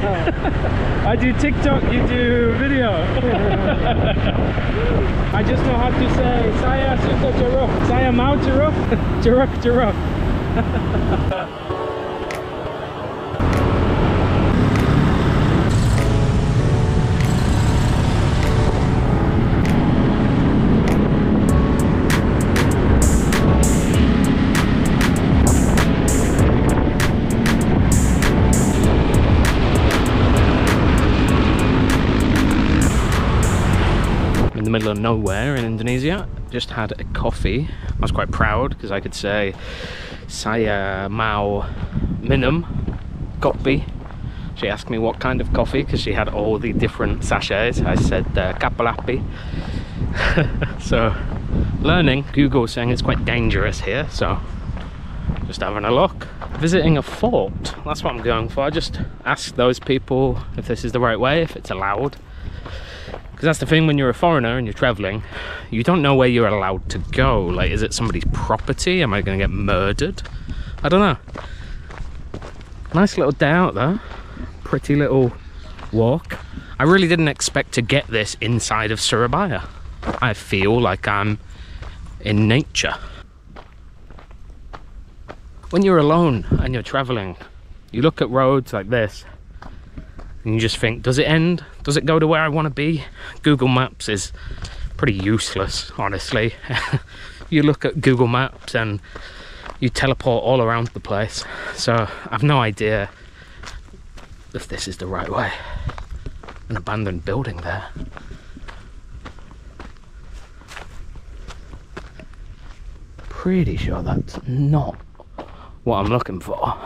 I do TikTok, you do video. I just know how to say saya suka jeruk. Saya mau jeruk. jeruk, jeruk. The middle of nowhere in Indonesia. Just had a coffee. I was quite proud because I could say saya mau minum kopi. She asked me what kind of coffee because she had all the different sachets. I said uh, kapal api. so learning. Google saying it's quite dangerous here. So just having a look. Visiting a fort. That's what I'm going for. I just ask those people if this is the right way, if it's allowed. Because that's the thing when you're a foreigner and you're traveling, you don't know where you're allowed to go. Like, is it somebody's property? Am I going to get murdered? I don't know. Nice little day out there. Pretty little walk. I really didn't expect to get this inside of Surabaya. I feel like I'm in nature. When you're alone and you're traveling, you look at roads like this and you just think, does it end? Does it go to where I want to be? Google Maps is pretty useless, honestly. you look at Google Maps and you teleport all around the place. So I've no idea if this is the right way. An abandoned building there. Pretty sure that's not what I'm looking for.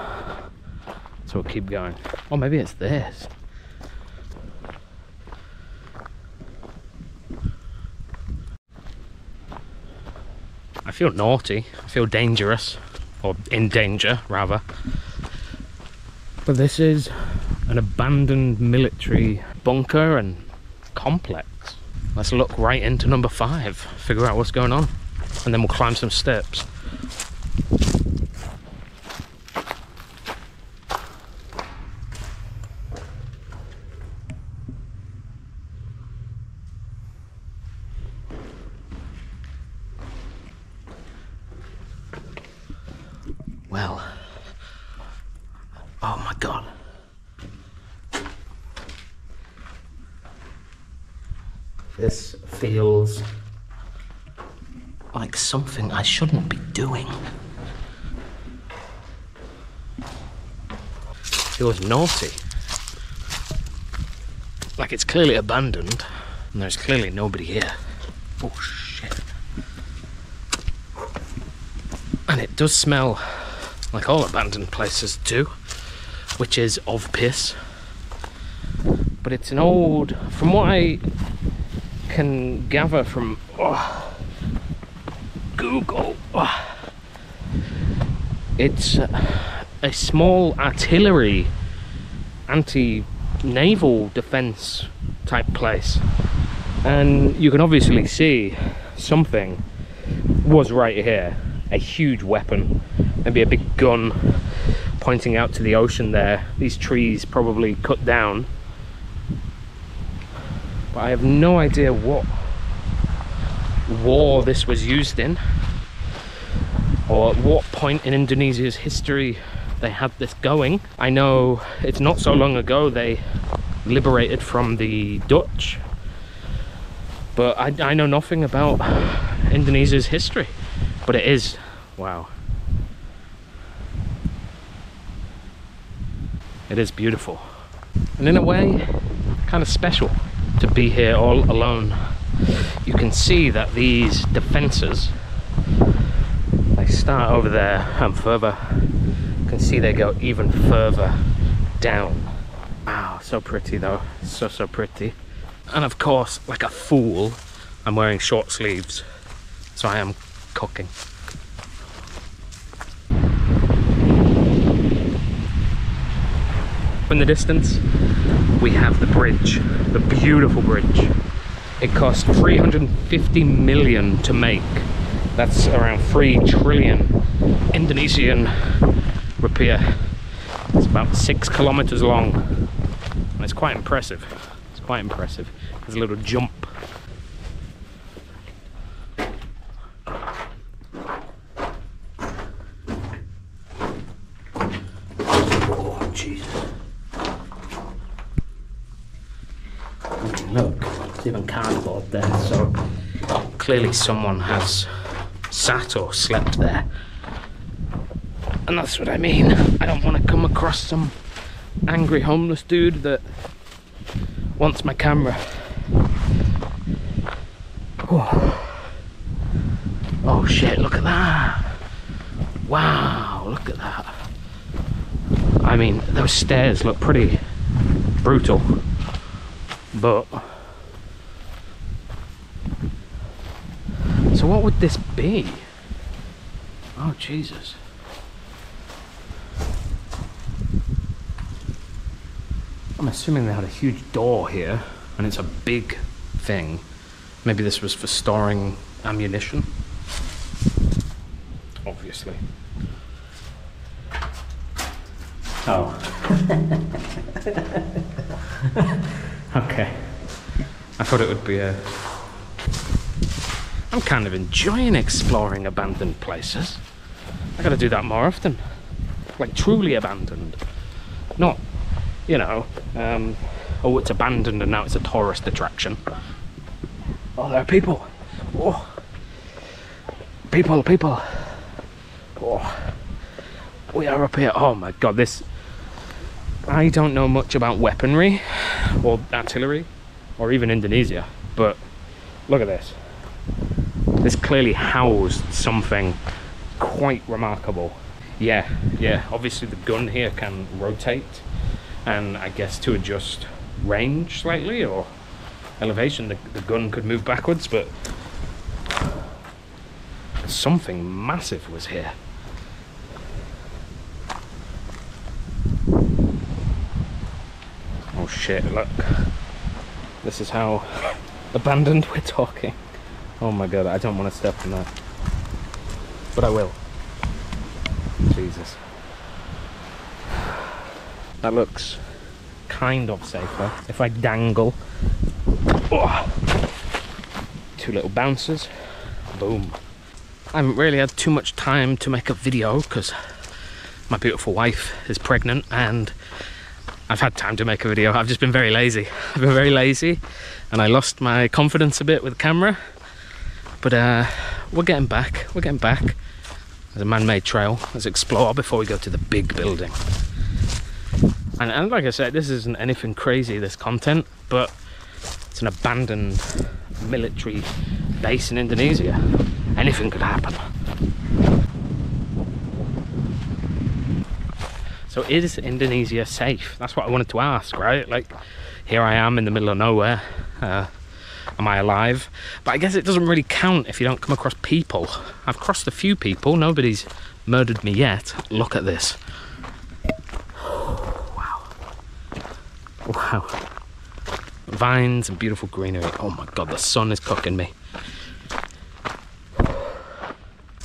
So we'll keep going. Or maybe it's this. Feel naughty. I feel dangerous. Or in danger, rather. But this is an abandoned military bunker and complex. Let's look right into number five, figure out what's going on, and then we'll climb some steps. Well, oh my god. This feels like something I shouldn't be doing. Feels naughty. Like it's clearly abandoned, and there's clearly nobody here. Oh shit. And it does smell like all abandoned places do, which is of piss. But it's an old, from what I can gather from oh, Google, oh, it's a small artillery anti-naval defense type place. And you can obviously see something was right here a huge weapon, maybe a big gun pointing out to the ocean there. These trees probably cut down. But I have no idea what war this was used in or at what point in Indonesia's history they had this going. I know it's not so long ago they liberated from the Dutch but I, I know nothing about Indonesia's history but it is wow it is beautiful. And in a way kind of special to be here all alone. You can see that these defences they start over there and further. You can see they go even further down. Wow so pretty though. So so pretty. And of course like a fool I'm wearing short sleeves. So I am cooking in the distance we have the bridge the beautiful bridge it cost 350 million to make that's around 3 trillion Indonesian rupiah it's about six kilometers long And It's quite impressive. It's quite impressive. There's a little jump. Oh, Jesus. Look, there's even cardboard there, so clearly someone has sat or slept there. And that's what I mean. I don't want to come across some angry homeless dude that wants my camera. Oh. oh shit, look at that. Wow, look at that. I mean, those stairs look pretty brutal, but so what would this be? Oh, Jesus. I'm assuming they had a huge door here and it's a big thing. Maybe this was for storing ammunition. Obviously. Oh. okay. I thought it would be a. I'm kind of enjoying exploring abandoned places. I gotta do that more often. Like truly abandoned. Not you know, um, oh, it's abandoned and now it's a tourist attraction. Oh, there are people. Oh, people, people. Oh, we are up here. Oh my god, this. I don't know much about weaponry or artillery or even Indonesia, but look at this. This clearly housed something quite remarkable. Yeah, yeah, obviously the gun here can rotate and I guess to adjust range slightly or elevation the, the gun could move backwards but something massive was here. Oh shit look. This is how abandoned we're talking oh my god I don't want to step on that but I will Jesus that looks kind of safer. If I dangle, oh, two little bouncers, boom. I haven't really had too much time to make a video because my beautiful wife is pregnant and I've had time to make a video. I've just been very lazy. I've been very lazy and I lost my confidence a bit with the camera. But uh, we're getting back. We're getting back. There's a man-made trail. Let's explore before we go to the big building. And, and like I said, this isn't anything crazy, this content, but it's an abandoned military base in Indonesia. Anything could happen. So is Indonesia safe? That's what I wanted to ask, right? Like, here I am in the middle of nowhere. Uh, am I alive? But I guess it doesn't really count if you don't come across people. I've crossed a few people, nobody's murdered me yet. Look at this. Wow. Wow. Vines and beautiful greenery. Oh my god, the sun is cooking me.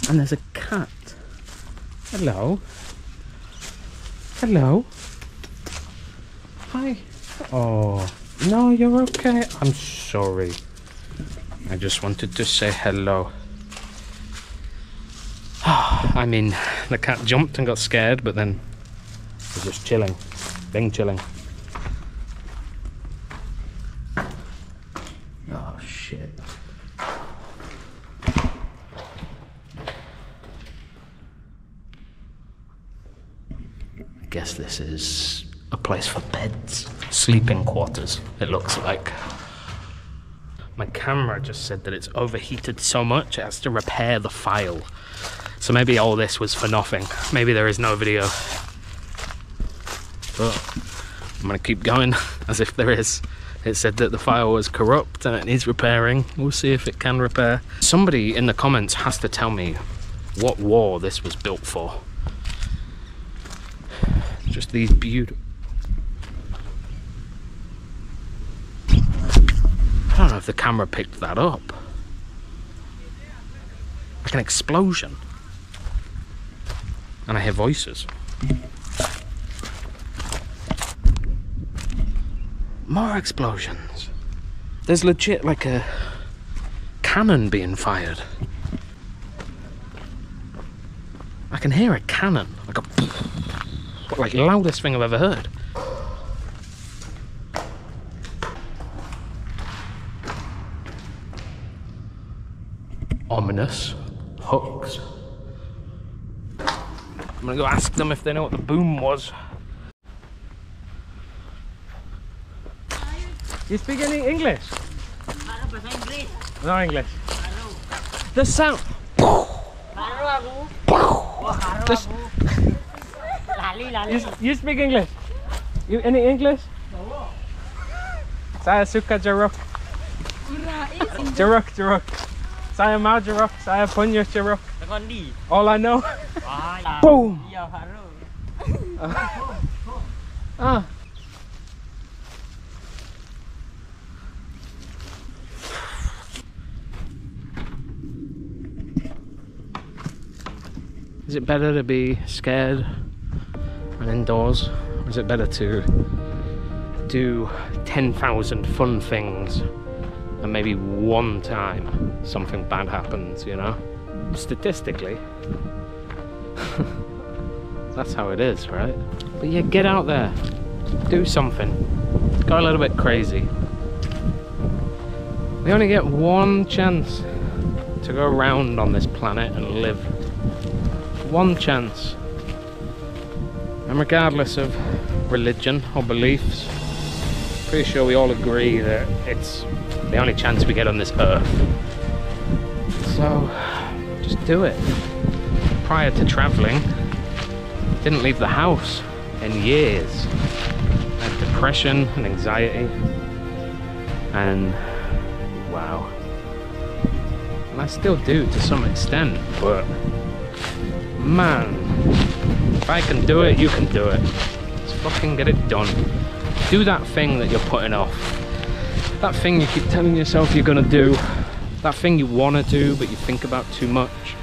And there's a cat. Hello. Hello. Hi. Oh, no, you're okay. I'm sorry. I just wanted to say hello. I mean, the cat jumped and got scared, but then it was just chilling, being chilling. Oh shit. I guess this is a place for beds. Sleeping quarters, it looks like. My camera just said that it's overheated so much it has to repair the file. So maybe all this was for nothing. Maybe there is no video. But I'm gonna keep going as if there is. It said that the file was corrupt and it needs repairing. We'll see if it can repair. Somebody in the comments has to tell me what war this was built for just these beautiful I don't know if the camera picked that up like an explosion and I hear voices More explosions. There's legit like a cannon being fired. I can hear a cannon, like a like loudest thing I've ever heard. Ominous hooks. I'm gonna go ask them if they know what the boom was. You speak any English? No English. The sound. Just, you, you speak English? You any English? Saya suka jeruk. Jeruk, jeruk. Saya mau jeruk. Saya punya jeruk. All I know. Boom. Ah. Is it better to be scared and indoors? Or is it better to do 10,000 fun things and maybe one time something bad happens, you know? Statistically, that's how it is, right? But yeah, get out there, do something, go a little bit crazy. We only get one chance to go around on this planet and live. One chance. And regardless of religion or beliefs, pretty sure we all agree that it's the only chance we get on this earth. So, just do it. Prior to traveling, didn't leave the house in years. I had depression and anxiety, and wow. And I still do to some extent, but man, if I can do it, you can do it. Let's fucking get it done. Do that thing that you're putting off. That thing you keep telling yourself you're gonna do. That thing you wanna do, but you think about too much.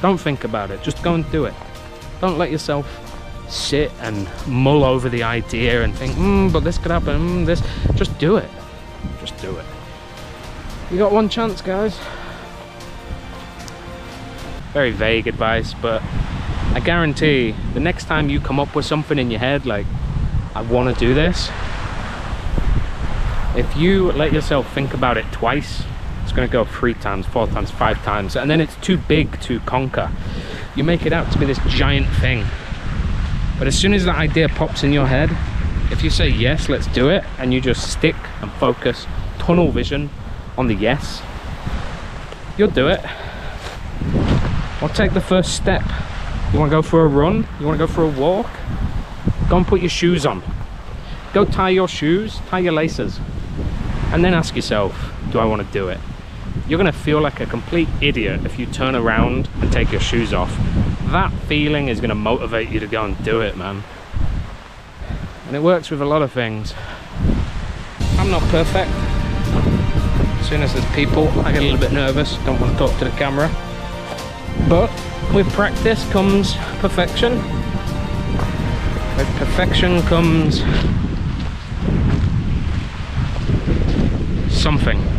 Don't think about it, just go and do it. Don't let yourself sit and mull over the idea and think, hmm, but this could happen, mm, this. Just do it. Just do it. You got one chance, guys. Very vague advice, but I guarantee the next time you come up with something in your head like, I want to do this, if you let yourself think about it twice, it's going to go three times, four times, five times, and then it's too big to conquer. You make it out to be this giant thing. But as soon as that idea pops in your head, if you say yes, let's do it, and you just stick and focus, tunnel vision on the yes, you'll do it. Or take the first step. You want to go for a run? You want to go for a walk? Go and put your shoes on. Go tie your shoes, tie your laces. And then ask yourself, do I want to do it? You're going to feel like a complete idiot if you turn around and take your shoes off. That feeling is going to motivate you to go and do it, man. And it works with a lot of things. I'm not perfect. As soon as there's people, I get a little bit nervous, don't want to talk to the camera. But with practice comes perfection. With perfection comes something.